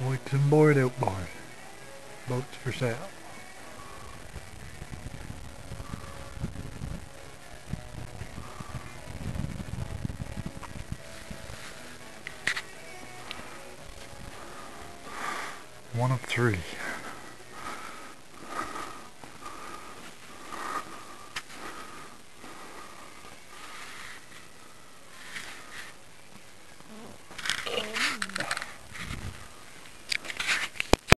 What's some board Out Barn. Boats for sale. One of three.